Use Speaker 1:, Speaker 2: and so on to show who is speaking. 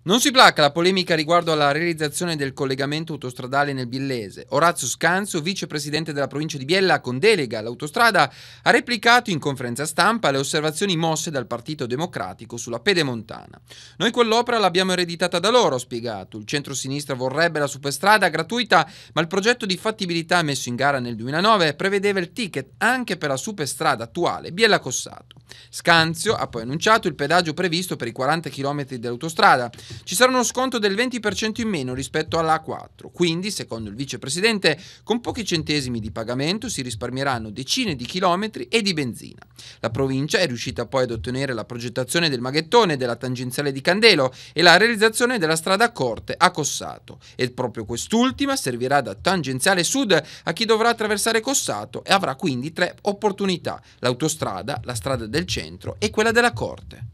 Speaker 1: Non si placa la polemica riguardo alla realizzazione del collegamento autostradale nel Biellese. Orazio Scanzo, vicepresidente della provincia di Biella con delega all'autostrada, ha replicato in conferenza stampa le osservazioni mosse dal Partito Democratico sulla pedemontana. Noi quell'opera l'abbiamo ereditata da loro, ha spiegato. Il centro-sinistra vorrebbe la superstrada gratuita, ma il progetto di fattibilità messo in gara nel 2009 prevedeva il ticket anche per la superstrada attuale Biella-Cossato. Scanzio ha poi annunciato il pedaggio previsto per i 40 km dell'autostrada. Ci sarà uno sconto del 20% in meno rispetto alla A4, quindi, secondo il vicepresidente, con pochi centesimi di pagamento si risparmieranno decine di chilometri e di benzina. La provincia è riuscita poi ad ottenere la progettazione del maghettone della tangenziale di Candelo e la realizzazione della strada corte a Cossato e proprio quest'ultima servirà da tangenziale sud a chi dovrà attraversare Cossato e avrà quindi tre opportunità, l'autostrada, la strada del centro e quella della corte.